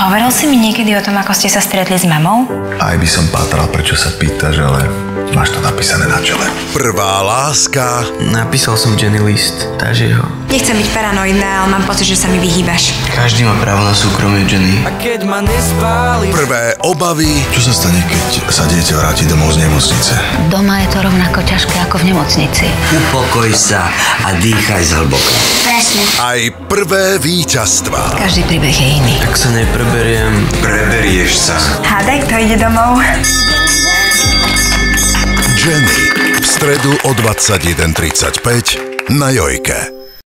Hovoril si mi niekedy o tom, ako ste sa stretli s mamou? Aj by som pátral, prečo sa pýtaš, ale máš to napísané na čele. Prvá láska, Napísal som Jenny list, takže ho. Nechcem byť paranoidná, ale mám pocit, že sa mi vyhýbaš. Každý má právo na súkromie Jenny. prvé obavy, Čo sa stane, keď sa dieťa vráti domov z nemocnice? Doma je to rovnako ťažké ako v nemocnici. Upokoj sa a dýchaj zhlboka. Presne. aj prvé víťazstva. Každý príbeh je iný. Ak sa nepreberiem, Preberieš sa. Hádaj, kto ide domov? Jenny v stredu o 21.35 na Jojke.